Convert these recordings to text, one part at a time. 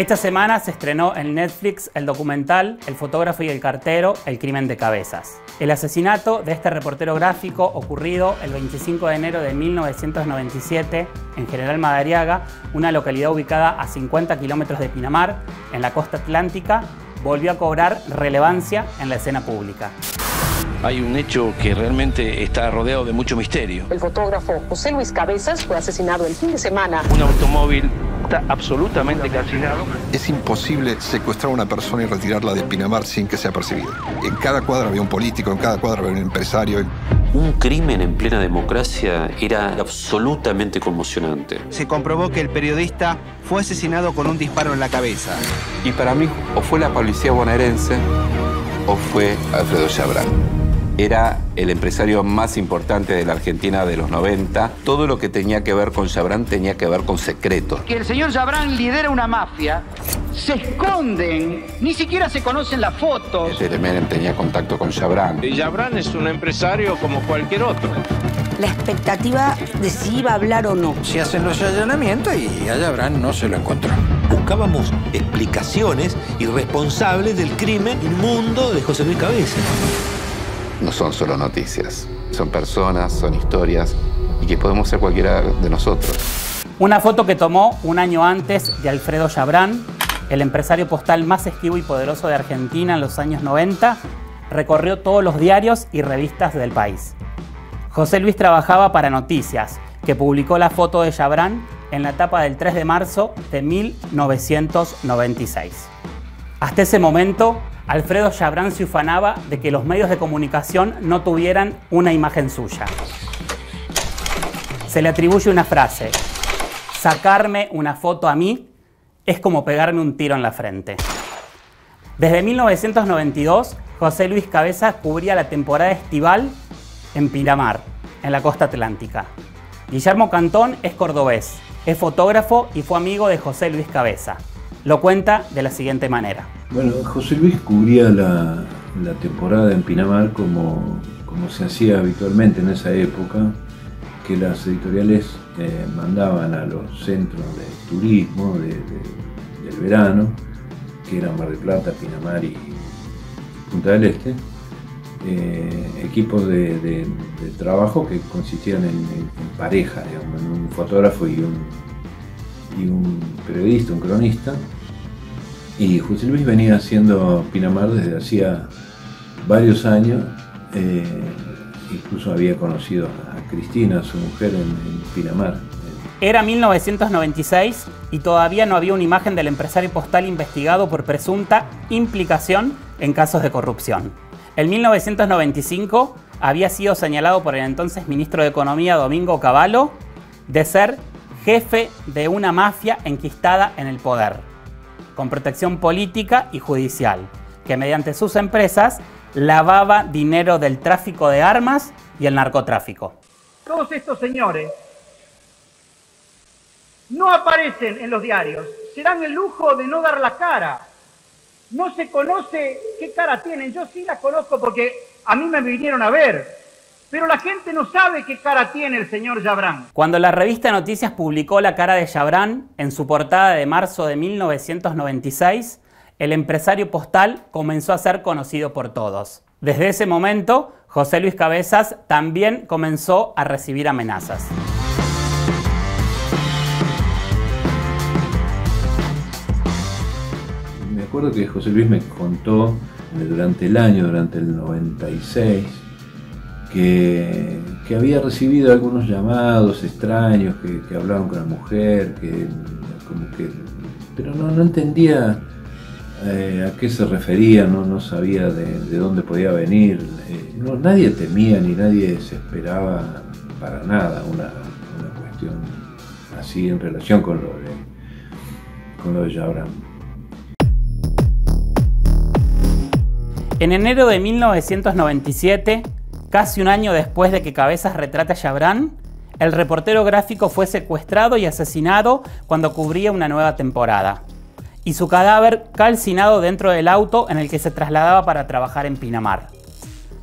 Esta semana se estrenó en Netflix el documental El fotógrafo y el cartero, el crimen de cabezas. El asesinato de este reportero gráfico ocurrido el 25 de enero de 1997 en General Madariaga, una localidad ubicada a 50 kilómetros de Pinamar, en la costa atlántica, volvió a cobrar relevancia en la escena pública hay un hecho que realmente está rodeado de mucho misterio. El fotógrafo José Luis Cabezas fue asesinado el fin de semana. Un automóvil está absolutamente calcinado. Es imposible secuestrar a una persona y retirarla de Pinamar sin que sea percibido. En cada cuadra había un político, en cada cuadra había un empresario. Un crimen en plena democracia era absolutamente conmocionante. Se comprobó que el periodista fue asesinado con un disparo en la cabeza. Y para mí, o fue la policía bonaerense o fue Alfredo Chabrán era el empresario más importante de la Argentina de los 90. Todo lo que tenía que ver con Chabrán tenía que ver con secretos. Que el señor Chabrán lidera una mafia, se esconden, ni siquiera se conocen las fotos. Ese Menem tenía contacto con Chabrán. Y Chabrán es un empresario como cualquier otro. La expectativa de si iba a hablar o no. Se hacen los allanamientos y a Chabrán no se lo encontró. Buscábamos explicaciones y responsables del crimen inmundo de José Luis Cabeza no son solo noticias, son personas, son historias y que podemos ser cualquiera de nosotros. Una foto que tomó un año antes de Alfredo Chabrán, el empresario postal más esquivo y poderoso de Argentina en los años 90, recorrió todos los diarios y revistas del país. José Luis trabajaba para Noticias, que publicó la foto de Chabrán en la etapa del 3 de marzo de 1996. Hasta ese momento, Alfredo Chabrán se ufanaba de que los medios de comunicación no tuvieran una imagen suya. Se le atribuye una frase, sacarme una foto a mí es como pegarme un tiro en la frente. Desde 1992, José Luis Cabeza cubría la temporada estival en Pinamar, en la costa atlántica. Guillermo Cantón es cordobés, es fotógrafo y fue amigo de José Luis Cabeza. Lo cuenta de la siguiente manera. Bueno, José Luis cubría la, temporada en Pinamar como, como, se hacía habitualmente en esa época, que las editoriales eh, mandaban a los centros de turismo del verano, que eran Mar del Plata, Pinamar y Punta del Este, eh, equipos de, trabajo que consistían en, pareja, digamos, en un fotógrafo y un, y un periodista, un cronista. Y José Luis venía haciendo Pinamar desde hacía varios años. Eh, incluso había conocido a Cristina, su mujer, en, Pinamar. Era 1996 y todavía no había una imagen del empresario postal investigado por presunta implicación en casos de corrupción. En 1995 había sido señalado por el entonces ministro de Economía Domingo Cavallo de ser jefe de una mafia enquistada en el poder, con protección política y judicial, que mediante sus empresas lavaba dinero del tráfico de armas y el narcotráfico. Todos estos señores no aparecen en los diarios, se dan el lujo de no dar la cara. No se conoce qué cara tienen, yo sí la conozco porque a mí me vinieron a ver. Pero la gente no sabe qué cara tiene el señor Jabrán. Cuando la revista Noticias publicó la cara de Jabrán en su portada de marzo de 1996, el empresario postal comenzó a ser conocido por todos. Desde ese momento, José Luis Cabezas también comenzó a recibir amenazas. Me acuerdo que José Luis me contó durante el año, durante el 96, que, había recibido algunos llamados extraños que, hablaban con la mujer, que, pero no, entendía eh, a qué se refería, no, sabía de, dónde podía venir. Eh, nadie temía ni nadie se esperaba para nada una, cuestión así en relación con lo de, con lo de Jabram. En enero de 1997, Casi un año después de que Cabezas retrate a Chabrán, el reportero gráfico fue secuestrado y asesinado cuando cubría una nueva temporada. Y su cadáver calcinado dentro del auto en el que se trasladaba para trabajar en Pinamar.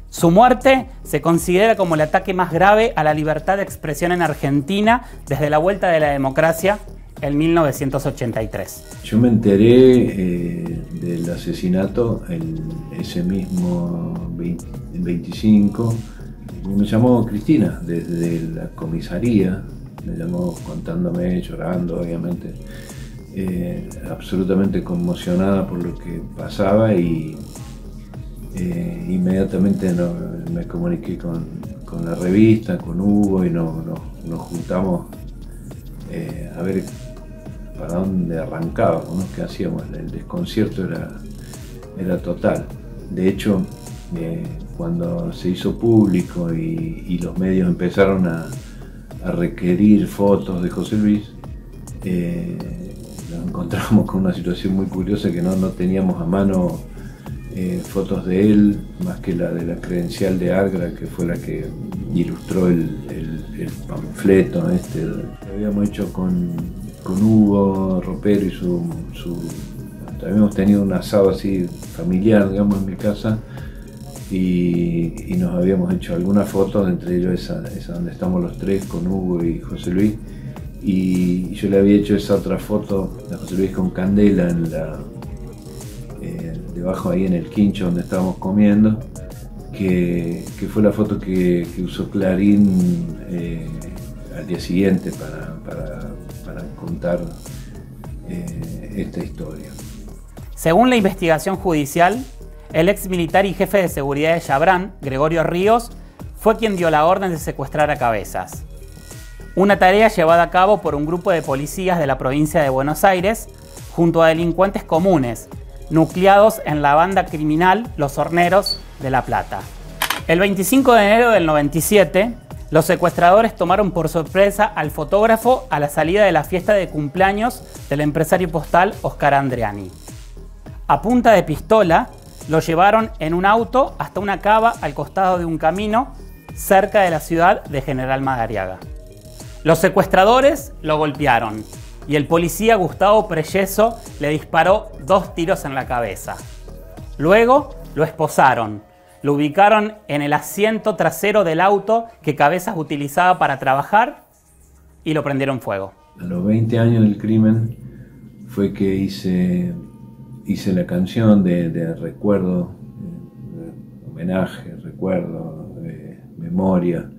Su muerte se considera como el ataque más grave a la libertad de expresión en Argentina desde la vuelta de la democracia en 1983. Yo me enteré eh, del asesinato el, ese mismo 25. Me llamó Cristina desde la comisaría, me llamó contándome, llorando obviamente, eh, absolutamente conmocionada por lo que pasaba y eh, inmediatamente me comuniqué con, la revista, con Hugo y nos juntamos a ver para dónde arrancábamos, qué hacíamos. El desconcierto era, era total. De hecho, eh, cuando se hizo público y, los medios empezaron a, requerir fotos de José Luis, nos encontramos con una situación muy curiosa que no, no teníamos a mano eh, fotos de él, más que la de la credencial de Agra, que fue la que ilustró el, panfleto. Este, lo habíamos hecho con, Hugo Ropero y su, Habíamos tenido un asado así familiar, digamos, en mi casa. Y, nos habíamos hecho algunas fotos, entre ellos esa, esa donde estamos los tres, con Hugo y José Luis. Y yo le había hecho esa otra foto de José Luis con Candela en la, debajo ahí en el quincho donde estábamos comiendo, que, fue la foto que, usó Clarín eh, al día siguiente para, contar eh, esta historia. Según la investigación judicial, el ex militar y jefe de seguridad de Chabrán, Gregorio Ríos, fue quien dio la orden de secuestrar a Cabezas. Una tarea llevada a cabo por un grupo de policías de la provincia de Buenos Aires junto a delincuentes comunes nucleados en la banda criminal Los Horneros de La Plata. El 25 de enero del 97, los secuestradores tomaron por sorpresa al fotógrafo a la salida de la fiesta de cumpleaños del empresario postal Oscar Andreani. A punta de pistola, lo llevaron en un auto hasta una cava al costado de un camino cerca de la ciudad de General Madariaga. Los secuestradores lo golpearon, y el policía Gustavo Preyeso le disparó dos tiros en la cabeza. Luego lo esposaron, lo ubicaron en el asiento trasero del auto que Cabezas utilizaba para trabajar y lo prendieron fuego. A los 20 años del crimen fue que hice, hice la canción de, recuerdo, homenaje, recuerdo, memoria,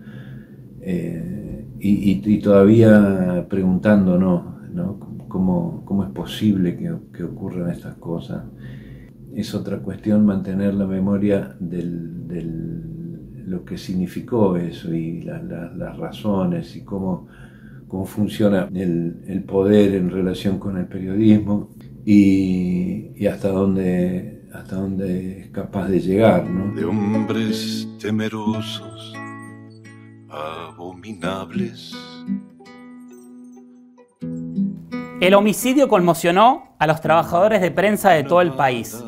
eh, y, y, todavía preguntándonos ¿Cómo, es posible que, ocurran estas cosas? Es otra cuestión mantener la memoria de lo que significó eso y las razones y cómo, cómo funciona el, poder en relación con el periodismo y, hasta dónde hasta dónde es capaz de llegar. De hombres temerosos, abominables el homicidio conmocionó a los trabajadores de prensa de todo el país,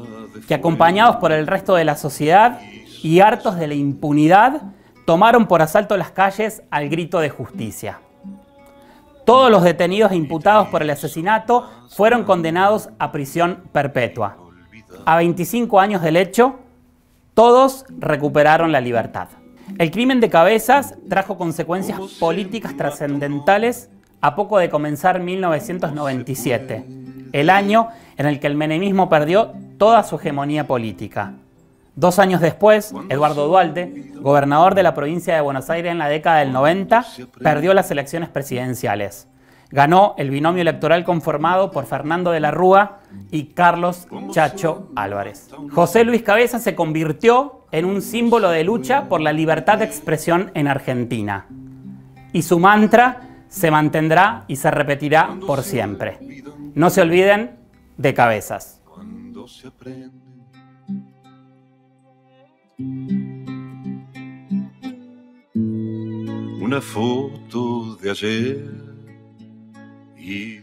que acompañados por el resto de la sociedad y hartos de la impunidad, tomaron por asalto las calles al grito de justicia. Todos los detenidos e imputados por el asesinato fueron condenados a prisión perpetua. A 25 años del hecho, todos recuperaron la libertad. El crimen de cabezas trajo consecuencias políticas trascendentales a poco de comenzar 1997, el año en el que el menemismo perdió toda su hegemonía política. Dos años después, Eduardo Duarte, gobernador de la provincia de Buenos Aires en la década del 90, perdió las elecciones presidenciales. Ganó el binomio electoral conformado por Fernando de la Rúa y Carlos Chacho Álvarez. José Luis Cabeza se convirtió en un símbolo de lucha por la libertad de expresión en Argentina. Y su mantra se mantendrá y se repetirá por siempre. No se olviden de cabezas. Una foto de ayer y